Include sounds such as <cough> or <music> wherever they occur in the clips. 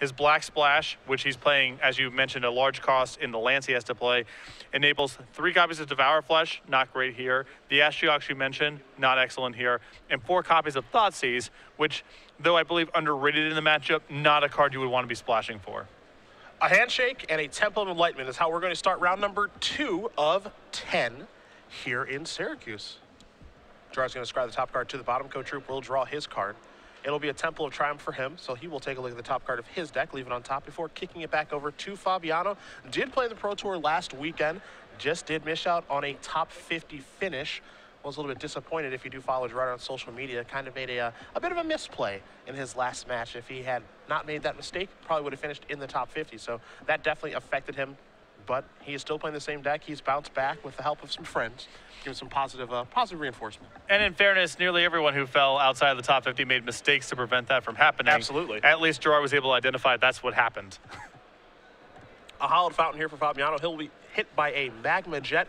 His Black Splash, which he's playing, as you mentioned, a large cost in the lands he has to play, enables three copies of Devour Flesh, not great here. The Ashiok you mentioned, not excellent here. And four copies of Thoughtseize, which, though I believe underrated in the matchup, not a card you would want to be splashing for. A handshake and a Temple of Enlightenment is how we're going to start round number two of 10 here in Syracuse. Gerard's going to scry the top card to the bottom. Cotrupe will draw his card. It'll be a Temple of Triumph for him, so he will take a look at the top card of his deck, leave it on top before kicking it back over to Fabiano. Did play the Pro Tour last weekend, just did miss out on a top 50 finish. Was a little bit disappointed if you do follow Gerard on social media. Kind of made a, uh, a bit of a misplay in his last match. If he had not made that mistake, probably would have finished in the top 50. So that definitely affected him but he is still playing the same deck. He's bounced back with the help of some friends, giving some positive, uh, positive reinforcement. And in fairness, nearly everyone who fell outside of the top 50 made mistakes to prevent that from happening. Absolutely. At least Gerard was able to identify that's what happened. <laughs> a Hallowed Fountain here for Fabiano. He'll be hit by a magma jet.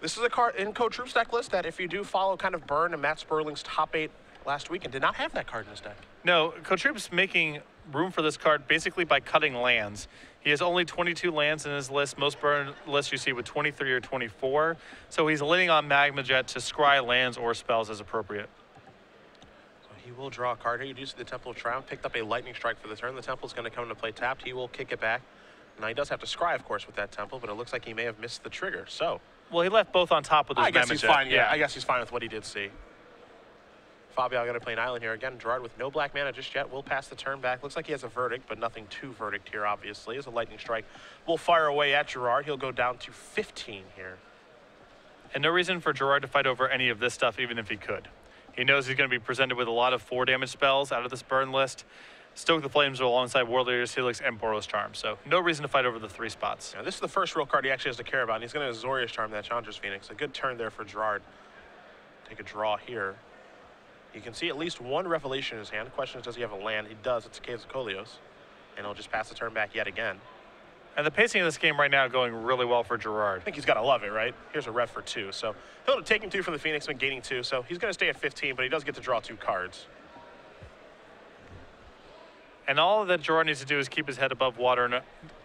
This is a card in Cotrupe's deck list that if you do follow kind of Burn and Matt Sperling's top eight last week and did not have that card in his deck. No, Cotrupe's making room for this card basically by cutting lands. He has only 22 lands in his list. Most burn lists you see with 23 or 24. So he's leaning on Magma Jet to scry lands or spells as appropriate. So he will draw a card here. You do see the Temple of Triumph picked up a Lightning Strike for the turn. The Temple's going to come into play tapped. He will kick it back. Now he does have to scry, of course, with that Temple, but it looks like he may have missed the trigger. So. Well, he left both on top with his I guess he's Jet. fine. Yeah, I guess he's fine with what he did see. Fabio going to play an island here again. Gerard with no black mana just yet will pass the turn back. Looks like he has a verdict, but nothing to verdict here, obviously. As a lightning strike will fire away at Gerard. He'll go down to 15 here. And no reason for Gerard to fight over any of this stuff, even if he could. He knows he's going to be presented with a lot of four damage spells out of this burn list. Stoke the Flames are alongside Warleader's, Helix, and Boros Charm. So no reason to fight over the three spots. Now, this is the first real card he actually has to care about, and he's going to Azorius Charm that Chandra's Phoenix. A good turn there for Gerard. Take a draw here. You can see at least one Revelation in his hand. The question is, does he have a land? He does. It's a Caves of Koilos. And he'll just pass the turn back yet again. And the pacing of this game right now going really well for Gerard. I think he's got to love it, right? Here's a rev for two. So he'll take him two from the Phoenix, been gaining two. So he's going to stay at 15, but he does get to draw two cards. And all that Gerard needs to do is keep his head above water and uh,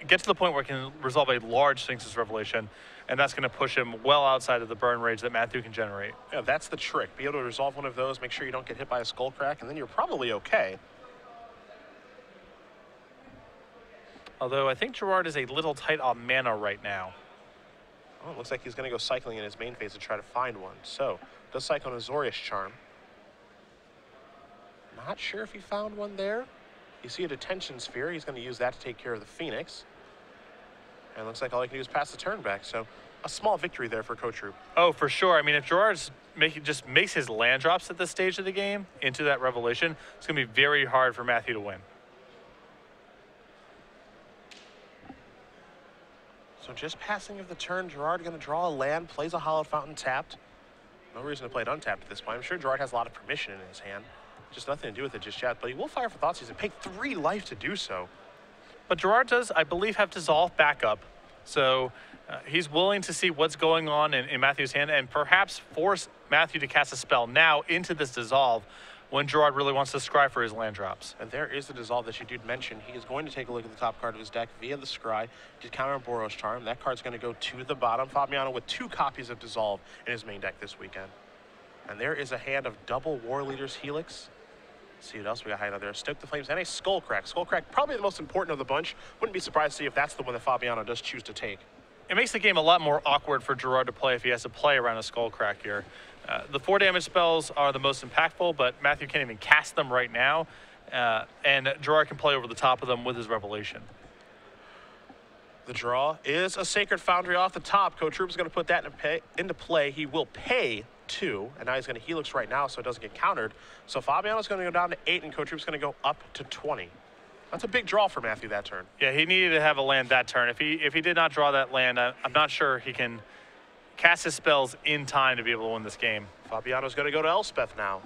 get to the point where he can resolve a large Sphinx's Revelation. And that's going to push him well outside of the burn rage that Matthew can generate. Yeah, that's the trick. Be able to resolve one of those, make sure you don't get hit by a skull crack, and then you're probably okay. Although I think Gerard is a little tight on mana right now. Oh, it looks like he's going to go cycling in his main phase to try to find one. So, does cycle on Azorius Charm. Not sure if he found one there. You see a detention sphere. He's going to use that to take care of the Phoenix. And looks like all he can do is pass the turn back. So a small victory there for Cotrupe. Oh, for sure. I mean, if Gerard's making just makes his land drops at this stage of the game into that revelation, it's going to be very hard for Matthew to win. So just passing of the turn, Gerard going to draw a land, plays a Hallowed Fountain tapped. No reason to play it untapped at this point. I'm sure Gerard has a lot of permission in his hand. Just nothing to do with it just yet. But he will fire for thoughts. Thoughtseize and pay three life to do so. But Gerard does, I believe, have Dissolve backup. So uh, he's willing to see what's going on in, in Matthew's hand and perhaps force Matthew to cast a spell now into this Dissolve when Gerard really wants to scry for his land drops. And there is the Dissolve that you did mention. He is going to take a look at the top card of his deck via the Scry. Did counter Boros Charm. That card's going to go to the bottom. Fabiano with two copies of Dissolve in his main deck this weekend. And there is a hand of double Warleader's Helix. See what else we got hiding out there. Stoke the Flames and a Skullcrack. Skullcrack, probably the most important of the bunch. Wouldn't be surprised to see if that's the one that Fabiano does choose to take. It makes the game a lot more awkward for Gerard to play if he has to play around a Skullcrack here. Uh, the four damage spells are the most impactful, but Matthew can't even cast them right now. Uh, and Gerard can play over the top of them with his Revelation. The draw is a Sacred Foundry off the top. Coach is going to put that pay, into play. He will pay two, and now he's going to Helix right now so it doesn't get countered. So Fabiano's going to go down to eight, and Troop's going to go up to 20. That's a big draw for Matthew that turn. Yeah, he needed to have a land that turn. If he if he did not draw that land, I, I'm not sure he can cast his spells in time to be able to win this game. Fabiano's going to go to Elspeth now.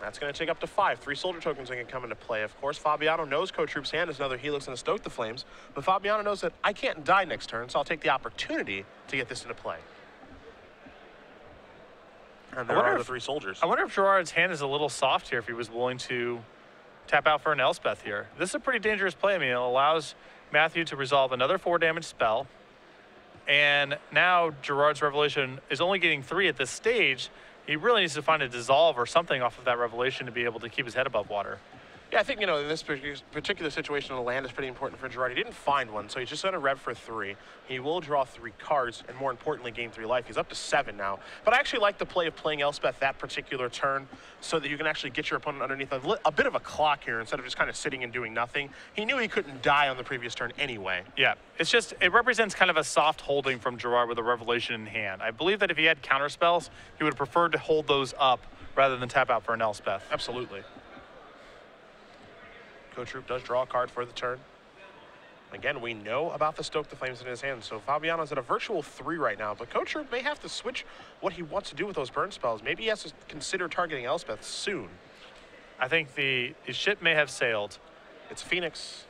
That's going to take up to five. Three soldier tokens are going to come into play. Of course, Fabiano knows Cotrupe's hand is another Helix and a Stoke the Flames, but Fabiano knows that I can't die next turn, so I'll take the opportunity to get this into play. Uh, and there wonder are the three soldiers. I wonder if Gerard's hand is a little soft here if he was willing to tap out for an Elspeth here. This is a pretty dangerous play. I mean, it allows Matthew to resolve another four damage spell. And now Gerard's Revelation is only getting three at this stage. He really needs to find a dissolve or something off of that Revelation to be able to keep his head above water. Yeah, I think, you know, in this particular situation, the land is pretty important for Gerard. He didn't find one, so he's just going to rev for three. He will draw three cards, and more importantly, gain three life. He's up to seven now. But I actually like the play of playing Elspeth that particular turn so that you can actually get your opponent underneath a, a bit of a clock here instead of just kind of sitting and doing nothing. He knew he couldn't die on the previous turn anyway. Yeah, it's just, it represents kind of a soft holding from Gerard with a Revelation in hand. I believe that if he had counter spells, he would have preferred to hold those up rather than tap out for an Elspeth. Absolutely. Cotrupe does draw a card for the turn. Again, we know about the Stoke the Flames in his hand, so Fabiano's at a virtual three right now, but Cotrupe may have to switch what he wants to do with those burn spells. Maybe he has to consider targeting Elspeth soon. I think the, the ship may have sailed. It's Phoenix.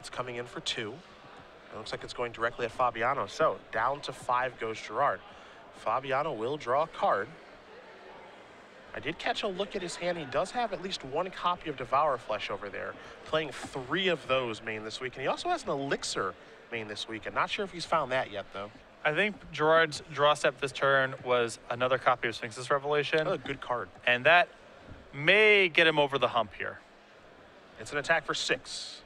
It's coming in for two. It looks like it's going directly at Fabiano. So down to five goes Gerard. Fabiano will draw a card. I did catch a look at his hand. He does have at least one copy of Devour Flesh over there, playing three of those main this week. And he also has an Elixir main this week. I'm not sure if he's found that yet, though. I think Gerard's draw step this turn was another copy of Sphinx's Revelation. Oh, good card. And that may get him over the hump here. It's an attack for six.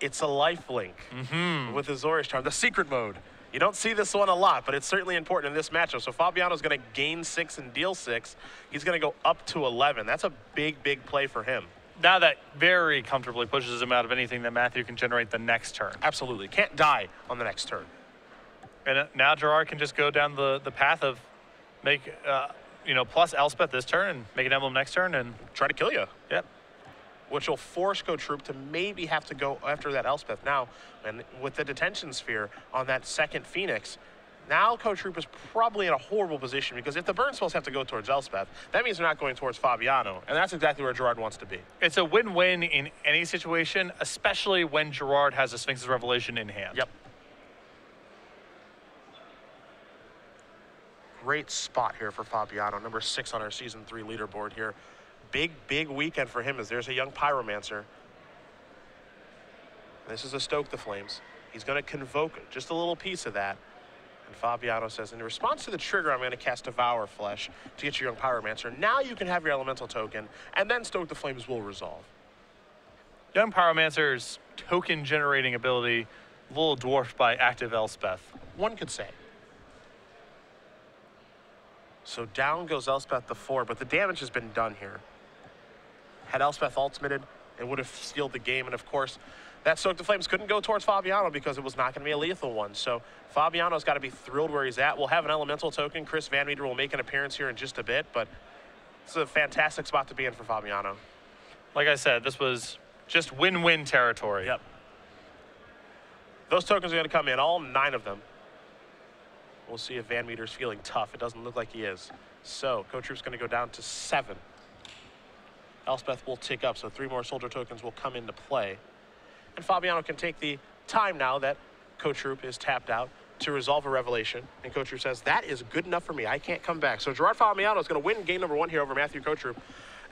It's a life link mm -hmm. with the Azorius Charm, the secret mode. You don't see this one a lot, but it's certainly important in this matchup. So Fabiano's going to gain six and deal six. He's going to go up to 11. That's a big, big play for him. Now that very comfortably pushes him out of anything that Matthew can generate the next turn. Absolutely. Can't die on the next turn. And uh, now Gerard can just go down the, the path of make, uh, you know, plus Elspeth this turn and make an emblem next turn and try to kill you. Which will force Cotrupe to maybe have to go after that Elspeth. Now, and with the detention sphere on that second Phoenix, now Cotrupe is probably in a horrible position because if the burn spells have to go towards Elspeth, that means they're not going towards Fabiano, and that's exactly where Gerard wants to be. It's a win-win in any situation, especially when Gerard has a Sphinx's Revelation in hand. Yep. Great spot here for Fabiano, number six on our season three leaderboard here big, big weekend for him as there's a young pyromancer. This is a Stoke the Flames. He's going to convoke just a little piece of that. And Fabiano says, in response to the trigger, I'm going to cast Devour Flesh to get your young Pyromancer. Now you can have your elemental token, and then Stoke the Flames will resolve. Young Pyromancer's token generating ability a little dwarfed by active Elspeth. One could say. So down goes Elspeth the four, but the damage has been done here had Elspeth ultimated, it would have sealed the game. And of course, that Stoke the Flames couldn't go towards Fabiano because it was not going to be a lethal one. So Fabiano's got to be thrilled where he's at. We'll have an elemental token. Chris Van Meter will make an appearance here in just a bit, but it's a fantastic spot to be in for Fabiano. Like I said, this was just win-win territory. Yep. Those tokens are going to come in, all nine of them. We'll see if Van Meter's feeling tough. It doesn't look like he is. So Cotrupe's going to go down to seven. Elspeth will tick up, so three more soldier tokens will come into play. And Fabiano can take the time now that Cotrupe is tapped out to resolve a revelation. And Cotrupe says, that is good enough for me. I can't come back. So Gerard Fabiano is going to win game number one here over Matthew Cotrupe.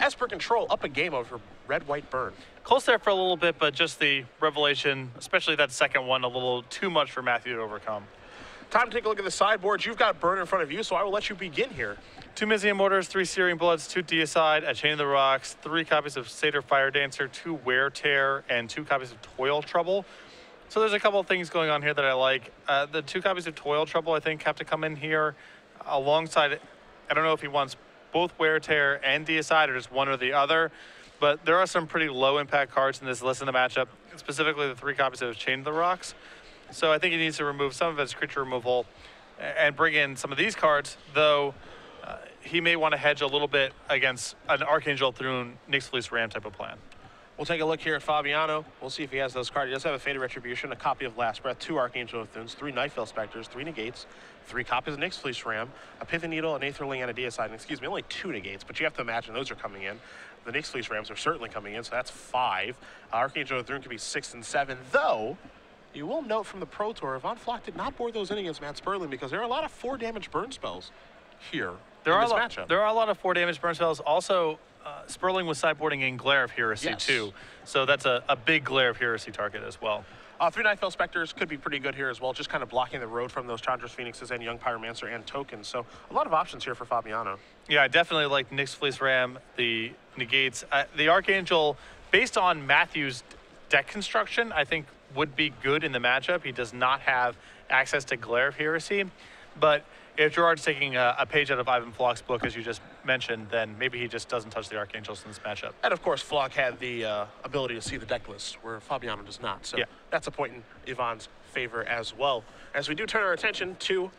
Esper Control up a game over Red White Burn. Close there for a little bit, but just the revelation, especially that second one, a little too much for Matthew to overcome. Time to take a look at the sideboard. You've got Burn in front of you, so I will let you begin here. Two Mizzium Mortars, three Searing Bloods, two Deicide, a Chained to the Rocks, three copies of Satyr Fire Dancer, two Wear Tear, and two copies of Toil Trouble. So there's a couple of things going on here that I like. Uh, the two copies of Toil Trouble, I think, have to come in here alongside. I don't know if he wants both Wear Tear and Deicide or just one or the other, but there are some pretty low impact cards in this list in the matchup, specifically the three copies of Chained to the Rocks. So I think he needs to remove some of his creature removal and bring in some of these cards, though uh, he may want to hedge a little bit against an Archangel Thune Nyx Fleece Ram type of plan. We'll take a look here at Fabiano. We'll see if he has those cards. He does have a Fated Retribution, a copy of Last Breath, two Archangel Thunes, three Nightveil Specters, three Negates, three copies of Nyx Fleece Ram, a Pithing Needle, an Aetherling, and a Deicide. excuse me, only two Negates, but you have to imagine those are coming in. The Nyx Fleece Rams are certainly coming in, so that's five. Uh, Archangel Thune could be six and seven, though you will note from the Pro Tour, Von Floch did not board those in against Matt Sperling because there are a lot of four damage burn spells here there are this matchup. There are a lot of four damage burn spells. Also, uh, Sperling was sideboarding in Glare of Heresy Yes. too. So that's a, a big Glare of Heresy target as well. Uh, three Nightveil Specters could be pretty good here as well, just kind of blocking the road from those Chandra's Phoenixes and Young Pyromancer and tokens. So a lot of options here for Fabiano. Yeah, I definitely like Nyx Fleece Ram, the negates. Uh, the Archangel, based on Matthew's deck construction, I think would be good in the matchup. He does not have access to Glare of Heresy. But if Gerard's taking a, a page out of Ivan Floch's book, as you just mentioned, then maybe he just doesn't touch the Archangels in this matchup. And of course, Floch had the uh, ability to see the deck list, where Fabiano does not. So Yeah. that's a point in Ivan's favor as well. As we do turn our attention to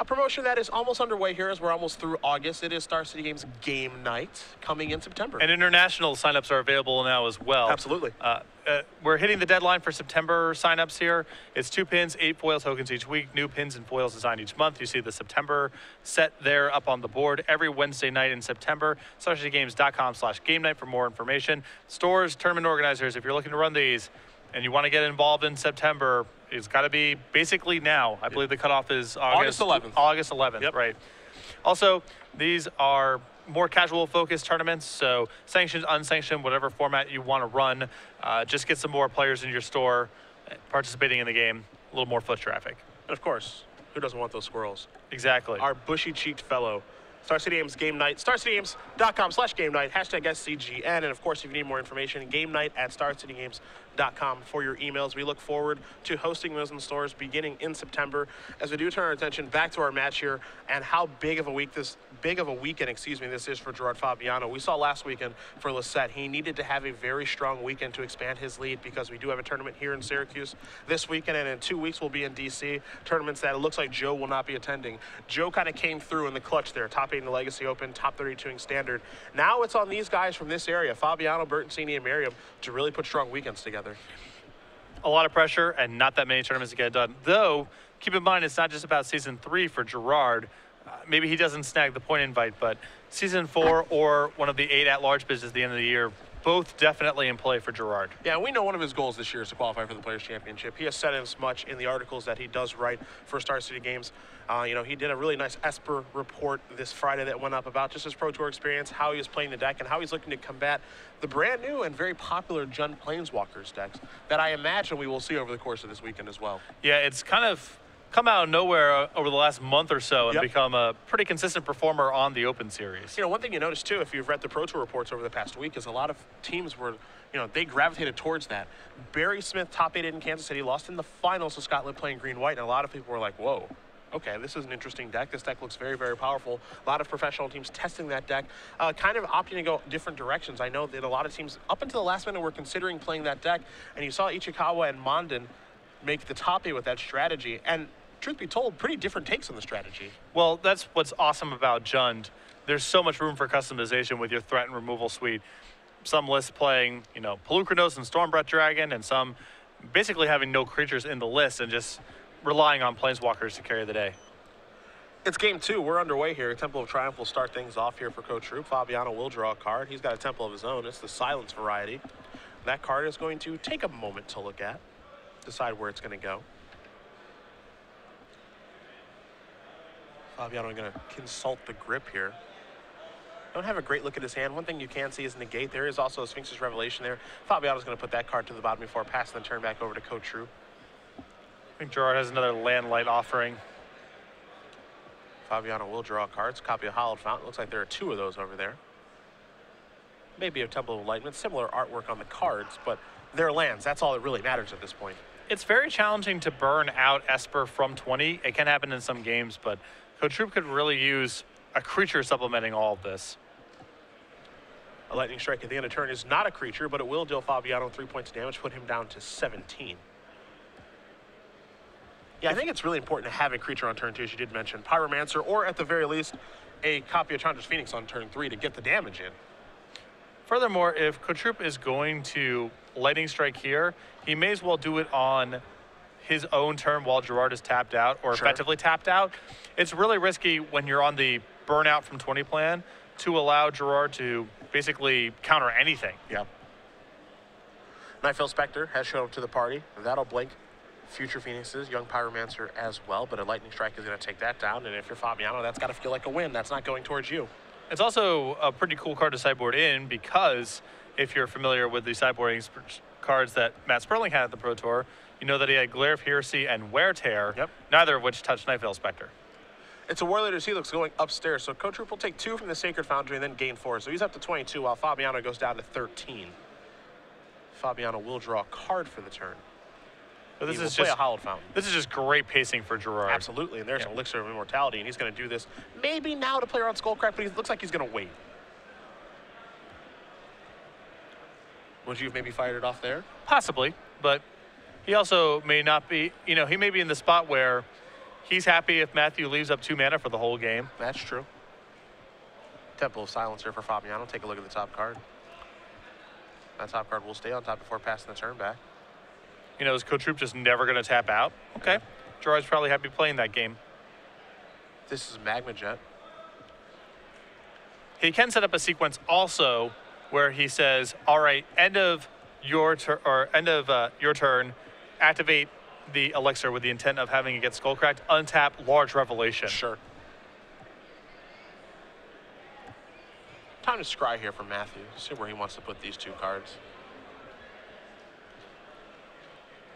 a promotion that is almost underway here as we're almost through August. It is Star City Games Game Night coming in September. And international signups are available now as well. Absolutely. Uh, uh, we're hitting the deadline for September signups here. It's two pins, eight foil tokens each week, new pins and foils designed each month. You see the September set there up on the board every Wednesday night in September. StarCityGames.com slash game night for more information. Stores, tournament organizers, if you're looking to run these and you want to get involved in September, it's got to be basically now. I believe the cutoff is August August 11th. August 11th, Yep. right. Also, these are more casual focused tournaments, so sanctioned, unsanctioned, whatever format you want to run, uh, just get some more players in your store participating in the game, a little more foot traffic. And of course, who doesn't want those squirrels? Exactly. Our bushy-cheeked fellow. Star City Games Game Night, starcitygames.com slash game night, hashtag SCGN. And of course, if you need more information, game night at starcitygames.com for your emails. We look forward to hosting those in stores beginning in September as we do turn our attention back to our match here and how big of a week this big of a weekend, excuse me, this is for Gerard Fabiano. We saw last weekend for Lossett. He needed to have a very strong weekend to expand his lead because we do have a tournament here in Syracuse this weekend, and in two weeks we'll be in DC. Tournaments that it looks like Joe will not be attending. Joe kind of came through in the clutch there, top eight in the Legacy Open, top 32 in Standard. Now it's on these guys from this area, Fabiano, Bertoncini, and Merriam, to really put strong weekends together. A lot of pressure and not that many tournaments to get done. Though, keep in mind, it's not just about season three for Gerard. Uh, maybe he doesn't snag the point invite, but season four or one of the eight at large bids at the end of the year, both definitely in play for Gerard. Yeah, we know one of his goals this year is to qualify for the Players' Championship. He has said as much in the articles that he does write for Star City Games. Uh, you know, he did a really nice Esper report this Friday that went up about just his Pro Tour experience, how he was playing the deck, and how he's looking to combat the brand new and very popular Jund Planeswalkers decks that I imagine we will see over the course of this weekend as well. Yeah, it's kind of come out of nowhere uh, over the last month or so and Yep. become a pretty consistent performer on the Open Series. You know, one thing you notice too, if you've read the Pro Tour reports over the past week, is a lot of teams were, you know, they gravitated towards that. Barry Smith top eight in Kansas City, lost in the finals to Scotland playing green white, and a lot of people were like, whoa. Okay, this is an interesting deck. This deck looks very, very powerful. A lot of professional teams testing that deck, uh, kind of opting to go different directions. I know that a lot of teams, up until the last minute, were considering playing that deck, and you saw Ichikawa and Mondin make the top eight with that strategy. And truth be told, pretty different takes on the strategy. Well, that's what's awesome about Jund. There's so much room for customization with your threat and removal suite. Some lists playing, you know, Polukranos and Stormbreath Dragon, and some basically having no creatures in the list and just relying on Planeswalkers to carry the day. It's game two. We're underway here. Temple of Triumph will start things off here for Cotrupe. Fabiano will draw a card. He's got a temple of his own. It's the Silence variety. That card is going to take a moment to look at, decide where it's going to go. Fabiano going to consult the grip here. Don't have a great look at his hand. One thing you can see is negate. There is also a Sphinx's Revelation there. Fabiano's going to put that card to the bottom before passing the turn back over to Cotrupe. I think Gerard has another land light offering. Fabiano will draw cards. Copy of Hallowed Fountain. Looks like there are two of those over there. Maybe a Temple of Enlightenment. Similar artwork on the cards, but they're lands. That's all that really matters at this point. It's very challenging to burn out Esper from 20. It can happen in some games, but Cotrupe could really use a creature supplementing all of this. A Lightning Strike at the end of turn is not a creature, but it will deal Fabiano three points of damage, put him down to 17. Yeah, I think it's really important to have a creature on turn two, as you did mention. Pyromancer, or at the very least, a copy of Chandra's Phoenix on turn three to get the damage in. Furthermore, if Cotrupe is going to lightning strike here, he may as well do it on his own turn while Gerard is tapped out or Sure. effectively tapped out. It's really risky when you're on the burnout from 20 plan to allow Gerard to basically counter anything. Yep. Nightveil Spectre has shown up to the party. That'll blink future Phoenixes, Young Pyromancer as well, but a Lightning Strike is going to take that down. And if you're Fabiano, that's got to feel like a win. That's not going towards you. It's also a pretty cool card to sideboard in because if you're familiar with the sideboarding cards that Matt Sperling had at the Pro Tour, you know that he had Glare of Heresy and Wear Tear, Yep. neither of which touched Night Veil Spectre. It's a Warleader's Helix going upstairs, so Cotrupe will take two from the Sacred Foundry and then gain four. So he's up to 22, while Fabiano goes down to 13. Fabiano will draw a card for the turn. But this he is play just a Hallowed Fountain. this is just great pacing for Gerard. Absolutely, and there's Yeah. an Elixir of Immortality, and he's going to do this maybe now to play around Skullcrack, but he looks like he's going to wait. Would you have maybe fired it off there? Possibly, but he also may not be. You know, he may be in the spot where he's happy if Matthew leaves up two mana for the whole game. That's true. Temple of Silence here for Fabiano. Take a look at the top card. That top card will stay on top before passing the turn back. You know, is Cotrupe just never going to tap out? Okay, Gerard's probably happy playing that game. This is Magma Jet. He can set up a sequence also where he says, "All right, end of your turn or end of uh, your turn, activate the elixir with the intent of having it get skullcracked. Untap large revelation." Sure. Time to scry here for Matthew. See where he wants to put these two cards.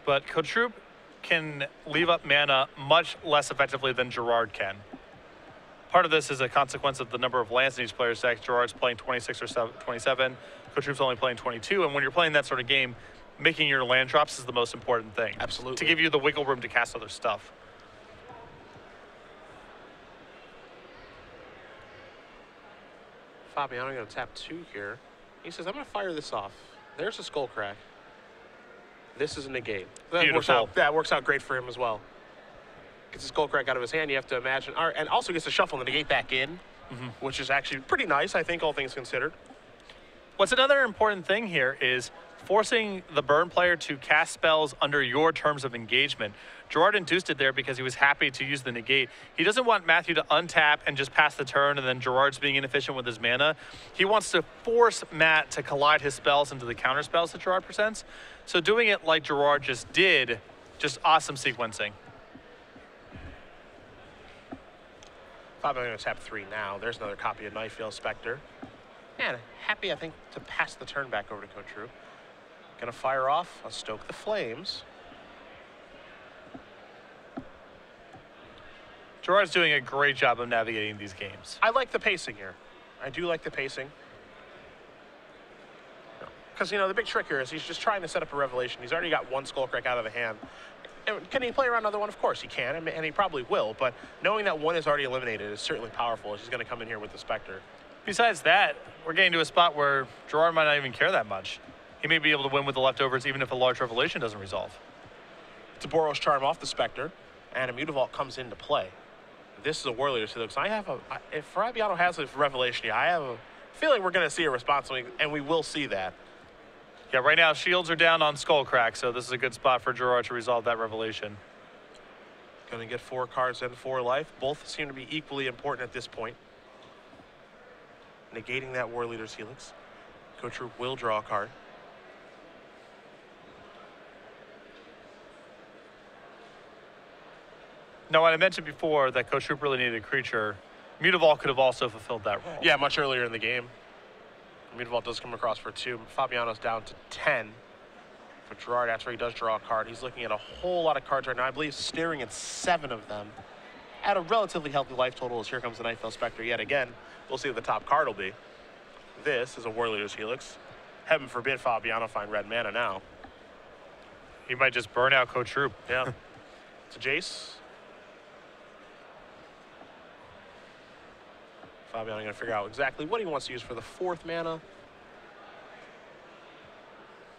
But Cotrupe can leave up mana much less effectively than Gerard can. Part of this is a consequence of the number of lands in each player's deck. Gerard's playing 26 or 27. Cotrupe's only playing 22. And when you're playing that sort of game, making your land drops is the most important thing. Absolutely. To give you the wiggle room to cast other stuff. Fabiano going to tap two here. He says, I'm going to fire this off. There's a skull crack. This is a negate. That works out, that works out great for him as well. Gets the skull crack out of his hand. You have to imagine, all right, and also gets to shuffle the negate back in, mm-hmm. which is actually pretty nice, I think, all things considered. What's another important thing here is forcing the burn player to cast spells under your terms of engagement. Gerard induced it there because he was happy to use the negate. He doesn't want Matthew to untap and just pass the turn and then Gerard's being inefficient with his mana. He wants to force Matt to collide his spells into the counter spells that Gerard presents. So doing it like Gerard just did, just awesome sequencing. Fabiano going to tap three now. There's another copy of Veil Spectre. And happy, I think, to pass the turn back over to Cotrupe. Going to fire off. I'll stoke the flames. Gerard's doing a great job of navigating these games. I like the pacing here. I do like the pacing. Because, you know, the big trick here is he's just trying to set up a revelation. He's already got one Skullcrack out of the hand. And can he play around another one? Of course he can, and- he probably will. But knowing that one is already eliminated is certainly powerful. as He's going to come in here with the Spectre. Besides that, we're getting to a spot where Gerard might not even care that much. He may be able to win with the leftovers even if a large revelation doesn't resolve. A Boros Charm off the Spectre, and a Mutavault comes into play. This is a war Warleader Helix. I have a, if Fabiano has a revelation here, I have a feeling we're going to see a response, and we- will see that. Yeah, right now shields are down on Skullcrack, so this is a good spot for Gerard to resolve that revelation. Going to get four cards and four life. Both seem to be equally important at this point. Negating that War Leader's Helix. Coach will draw a card. Now, what I mentioned before that Cotrupe really needed a creature, Mutavault could have also fulfilled that role. Yeah, much earlier in the game. Mutavault does come across for two. Fabiano's down to 10. For Gerard, after he does draw a card, he's looking at a whole lot of cards right now. I believe staring at seven of them. At a relatively healthy life total as here comes the Nightveil Spectre yet again. We'll see what the top card will be. This is a War Leader's Helix. Heaven forbid Fabiano find red mana now. He might just burn out Cotrupe. Yeah. <laughs> it's a Jace. Fabiano gonna figure out exactly what he wants to use for the fourth mana.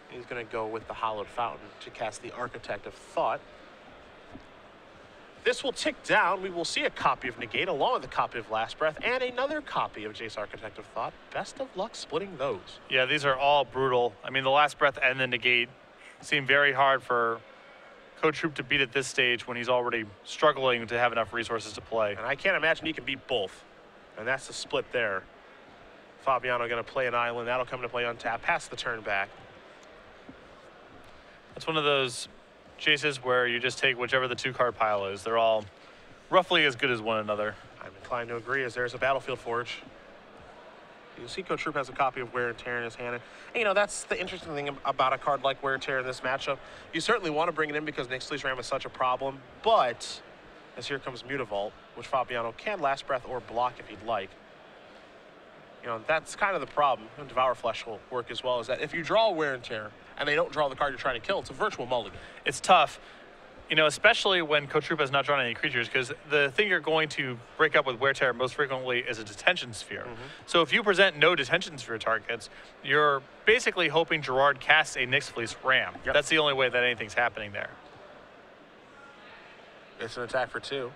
He's gonna go with the Hallowed Fountain to cast the Architect of Thought. This will tick down. We will see a copy of Negate along with a copy of Last Breath and another copy of Jace Architect of Thought. Best of luck splitting those. Yeah, these are all brutal. I mean, the last breath and the negate seem very hard for Cotrupe to beat at this stage when he's already struggling to have enough resources to play. And I can't imagine he can beat both. And that's the split there. Fabiano going to play an island. That'll come to play on tap. Pass the turn back. It's one of those chases where you just take whichever the two card pile is. They're all roughly as good as one another. I'm inclined to agree as there's a Battlefield Forge. You see Cotrupe has a copy of Wear and Tear in his hand. And, you know, that's the interesting thing about a card like Wear and Tear in this matchup. You certainly want to bring it in because Nyx Fleece Ram is such a problem, but as here comes Mutavault, which Fabiano can last breath or block if he'd like. You know, that's kind of the problem. And Devour Flesh will work as well, is that if you draw Wear and Tear and they don't draw the card you're trying to kill, it's a virtual mulligan. It's tough, you know, especially when Troop has not drawn any creatures, because the thing you're going to break up with Wear Tear most frequently is a detention sphere. Mm-hmm. So if you present no detention sphere targets, you're basically hoping Gerard casts a Nyx Fleece Ram. Yep. That's the only way that anything's happening there. It's an attack for two.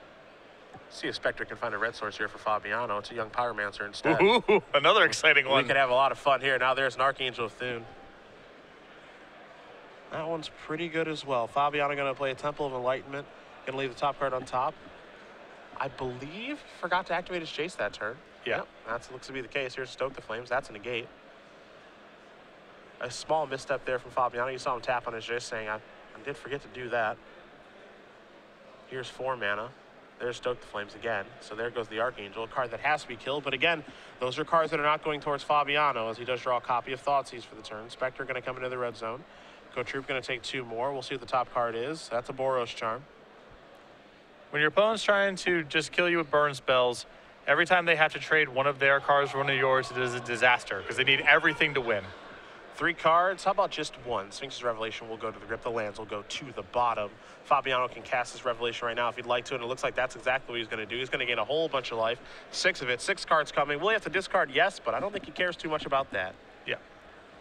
See if Spectre can find a red source here for Fabiano. It's a young Pyromancer instead. Ooh, <laughs> another exciting one. We could have a lot of fun here. Now there's an Archangel of Thune. That one's pretty good as well. Fabiano going to play a Temple of Enlightenment. Going to leave the top card on top. I believe forgot to activate his Jace that turn. Yeah. Yep, that looks to be the case. Here's Stoke the Flames. That's in a negate. A small misstep there from Fabiano. You saw him tap on his Jace saying, I, I did forget to do that. Here's four mana. There's Stoke the Flames again. So there goes the Archangel, a card that has to be killed. But again, those are cards that are not going towards Fabiano as he does draw a copy of Thoughtseize for the turn. Spectre going to come into the red zone. Cotrupe going to take two more. We'll see what the top card is. That's a Boros Charm. When your opponent's trying to just kill you with burn spells, every time they have to trade one of their cards for one of yours, it is a disaster because they need everything to win. Three cards. How about just one? Sphinx's Revelation will go to the grip. The lands will go to the bottom. Fabiano can cast his Revelation right now if he'd like to, and it looks like that's exactly what he's going to do. He's going to gain a whole bunch of life. Six of it. Six cards coming. Will he have to discard? Yes, but I don't think he cares too much about that. Yeah.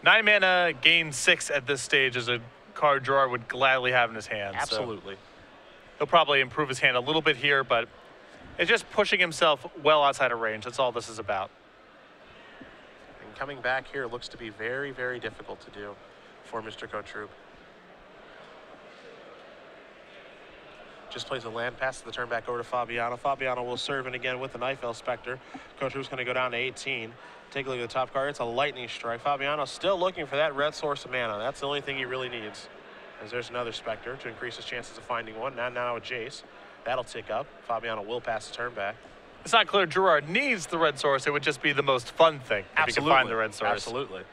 Nine mana, gain six at this stage is a card Gerard would gladly have in his hand. so Absolutely. he'll probably improve his hand a little bit here, but it's just pushing himself well outside of range. That's all this is about. And coming back here looks to be very, very difficult to do for Mr. Cotrupe. Just plays a land, passes the turn back over to Fabiano. Fabiano will serve in again with the Nightveil Spectre. Cotrupe's going to go down to 18. Take a look at the top card. It's a Lightning Strike. Fabiano still looking for that red source of mana. That's the only thing he really needs. As there's another Spectre to increase his chances of finding one. Now, now a Jace. That'll tick up. Fabiano will pass the turn back. It's not clear Gerard needs the red source. It would just be the most fun thing if he could find the red source, Absolutely.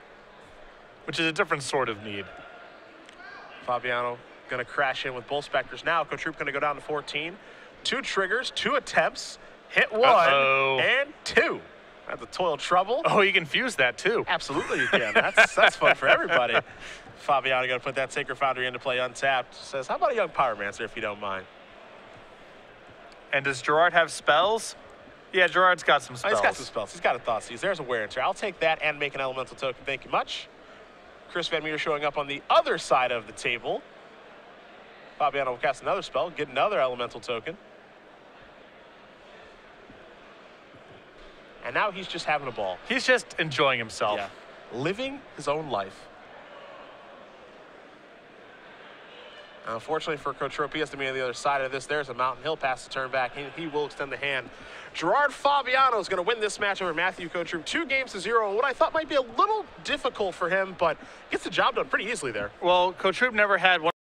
which is a different sort of need. Fabiano going to crash in with Bull Specters now. Cotrupe going to go down to 14. Two triggers, two attempts, hit one, Uh-oh. and two. That's a toil trouble. Oh, you confused that too. Absolutely you can. That's, <laughs> that's fun for everybody. Fabiano going to put that Sacred Foundry into play untapped. Says, how about a young Pyromancer if you don't mind? And does Gerard have spells? Yeah, Gerard's got some Oh, spells. he's got some spells. He's got a Thoughtseize. There's a Wear and Tear. I'll take that and make an Elemental Token. Thank you much. Chris Van Meter showing up on the other side of the table. Fabiano will cast another spell, get another Elemental Token. And now he's just having a ball. He's just enjoying himself. Yeah. Living his own life. Unfortunately for Cotrupe, he has to be on the other side of this. There's a mountain. He'll pass the turn back. He, he will extend the hand. Gerard Fabiano is going to win this match over Matthew Coach Two games to zero. What I thought might be a little difficult for him, but gets the job done pretty easily there. Well, Coach never had one.